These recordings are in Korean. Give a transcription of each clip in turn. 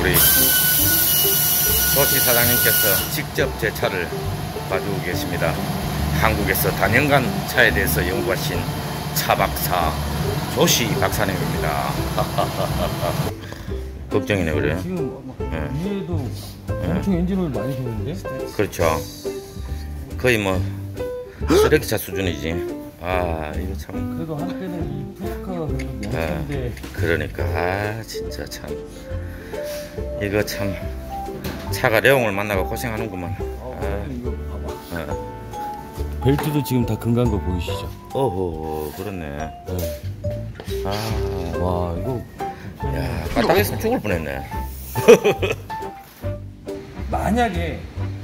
우리 조시 사장님께서 직접 제 차를 봐주고 계십니다. 한국에서 단연간 차에 대해서 연구하신 차 박사 조시 박사님입니다. 걱정이네 그래. 지금 뭐 예. 위에도 엄청 엔진오일 많이 드는데? 그렇죠. 거의 뭐 쓰레기차 수준이지. 아 이거 참 그래도 한때는 이 푸스카가 그래도 명차인데 그러니까 아 진짜 참 이거 참 차가 레옹을 만나고 고생하는구만. 어, 이거 봐봐 아, 벨트도 지금 다 금간 거 보이시죠? 어허 그렇네. 네. 아, 와 이거 야 까딱해서 죽을 뻔했네. 만약에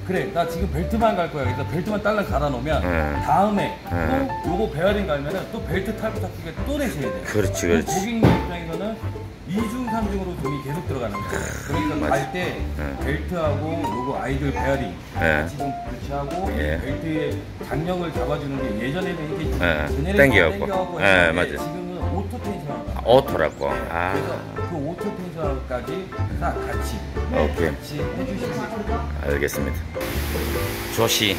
그래 나 지금 벨트만 갈 거야 그래서 벨트만 딸랑 갈아 놓으면 네. 다음에 네. 또 요거 베어링 갈면은 또 벨트 탈부 탁기가 또 내셔야 돼요 그렇지 그 그렇지. 고객님 입장에서는 2중 3중으로 돈이 계속 들어가는 거예요 그러니까 맞아. 갈때 네. 벨트하고 요거 idle 베어링 네. 같이 좀 교체하고 예. 벨트의 장력을 잡아주는 게 예전에는 이게 네. generator 땡겨갖고. 땡겨갖고 네, 맞아요. 지금은 auto tension을 아, auto라고. 아 그래서 그 auto tension까지 다 같이 오케이. 같이 해주시면 알겠습니다. 조시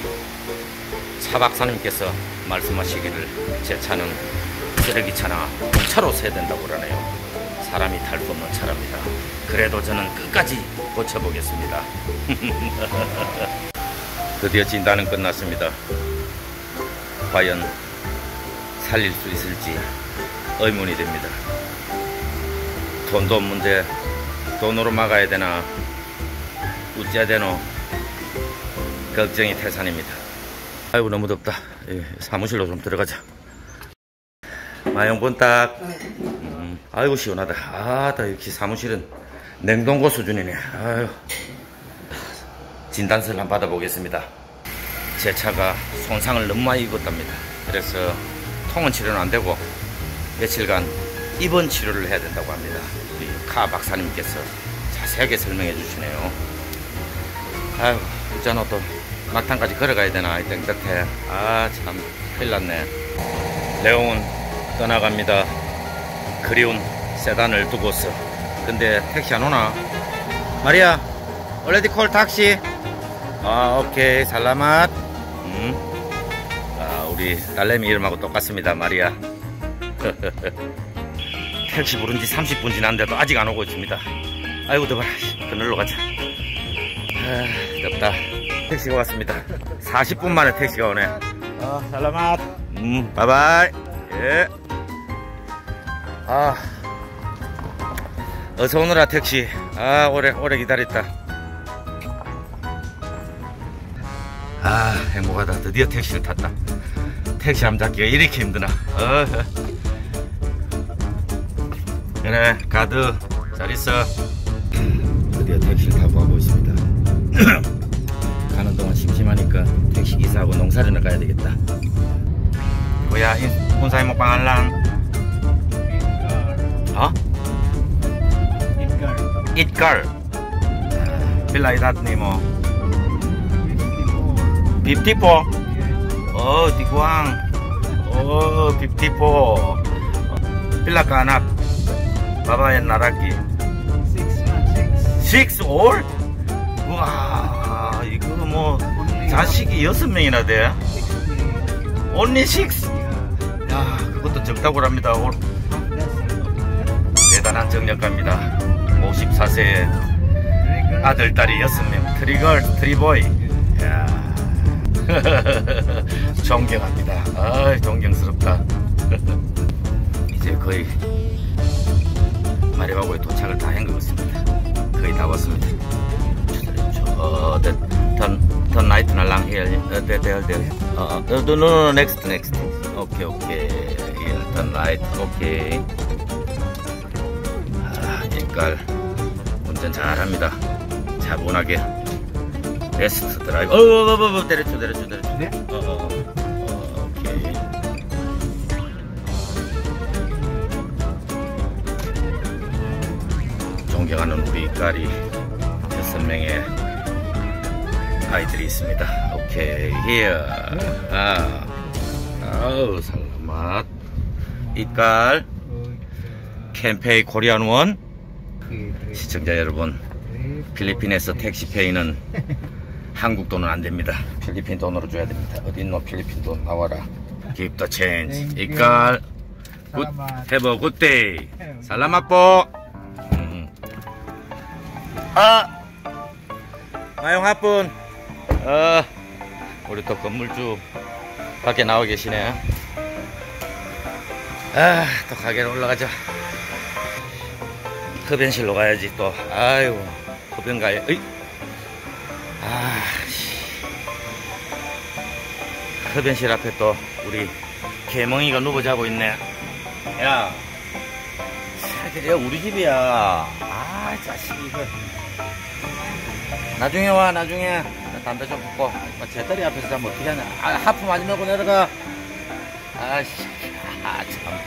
차 박사님께서 말씀하시기를 제 차는 쓰레기차나 공차로 세야 된다고 그러네요. 사람이 탈수 없는 차랍니다. 그래도 저는 끝까지 고쳐보겠습니다. 드디어 진단은 끝났습니다. 과연 살릴 수 있을지 의문이 됩니다. 돈도 문제, 돈으로 막아야 되나 웃자야 되노 걱정이 태산입니다 아이고 너무 덥다 예, 사무실로 좀 들어가자 마영 본딱 음, 아이고 시원하다. 아다 역시 사무실은 냉동고 수준이네. 아유. 진단서를 한번 받아보겠습니다. 제 차가 손상을 너무 많이 입었답니다. 그래서 통원 치료는 안 되고 며칠간 입원 치료를 해야 된다고 합니다. 카 박사님께서 자세하게 설명해 주시네요. 아유 있잖아 또 막탄까지 걸어가야 되나? 이 땡볕에 아참 큰일 났네. 레옹은 떠나갑니다. 그리운 세단을 두고서 근데 택시 안 오나 마리아 얼레디 콜 택시 아 오케이 살라맛 음. 아 우리 딸내미 이름하고 똑같습니다 마리아 택시 부른 지 30분 지났는데도 아직 안 오고 있습니다 아이고 더워라 그늘로 가자 아, 덥다. 택시가 왔습니다. 40분 만에 택시가 오네. 아, 살라맛. 음, 바이바이. 예. 아. 어서 오너라, 택시. 아, 오래, 오래 기다렸다. 아, 행복하다. 드디어 택시를 탔다. 택시 함 잡기가 이렇게 힘드나. 어. 그래, 가드. 잘 있어. 드디어 택시를 타고 가고 있습니다. 가는 동안 심심하니까 택시 기사하고 농사를 가야 되겠다. 뭐야, 혼사이 먹방 할랑? 어? Itgar. Pila edad ni mo? 54. Oh, tiguang. Oh, 54. Pila ka anak? Babae naraki. Six or? 와 이거 뭐 자식이 여섯 명이나 돼? Only six? 야 그것도 적다고 합니다 올- 대단한 정력가입니다 54세 아들 딸이 여섯 명 트리걸 트리보이 야 존경합니다 아 존경스럽다 이제 거의 마리바고에 도착을 다 한 것 같습니다 거의 다 왔습니다 uh, uh, uh, here turn right okay 아 색깔 운전 잘합니다 차분하게 베스트 드라이브 어어어어 내려줘 내려줘 내려줘 네? 어 어 어, 오케이 존경하는 우리 딸이 여섯 명의 아이들이 있습니다. 오케이, here. 아, 아우, 살맛. 이깔 can pay in Korean won 시청자 여러분 필리핀에서 택시 pay는 한국 돈은 안 됩니다. 필리핀 돈으로 줘야 됩니다. 어디 있노 필리핀 돈 나와라. Keep the change. 이깔. Good. Salamat. Have a good day. Salamat po. 음. 아. Maayong hapon. 어. 우리 또 건물주 밖에 나와 계시네. 아, 또 가게로 올라가자. 흡연실로 가야지 또. 아이고, 흡연 가야. 어이. 아, 씨. 흡연실 앞에 또 우리 개멍이가 누워 자고 있네. 야, 새끼야 우리 집이야. 아, 자식 이거. 나중에 와, 나중에. 나 담배 좀 붓고. 뭐 제다리 앞에서 자면 어떻게 하냐. 아, 하프 맞지 말고 내려가. 아씨, 아, 참.